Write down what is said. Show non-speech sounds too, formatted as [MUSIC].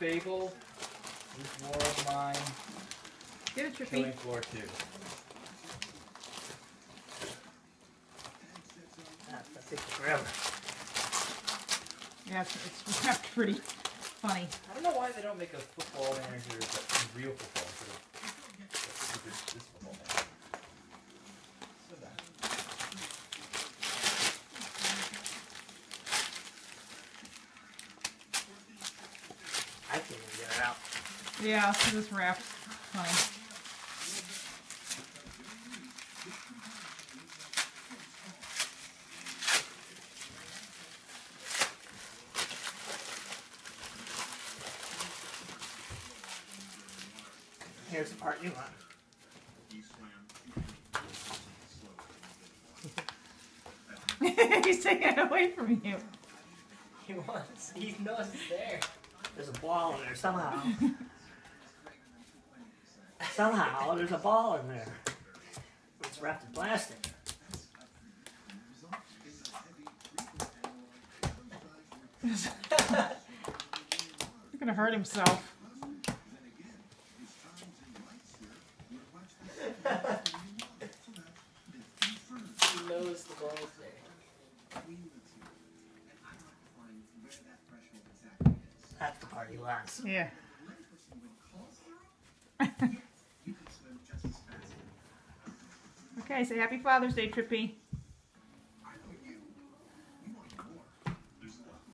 Fable, This War of Mine, Get it, Trippy. Killing Floor 2. That, that takes forever. Yeah, it's, it's [LAUGHS] wrapped pretty funny. I don't know why they don't make a football manager, but real football instead of stupid this football manager. So bad. I can't even get it out. Yeah, so this wrapped funny. Here's the part you want. [LAUGHS] He's taking it away from you. He wants. He knows it's there. There's a ball in there somehow. somehow there's a ball in there. It's wrapped in plastic. He's gonna hurt himself. He knows the ball's there. Yeah. [LAUGHS] okay, say happy Father's Day, Trippy.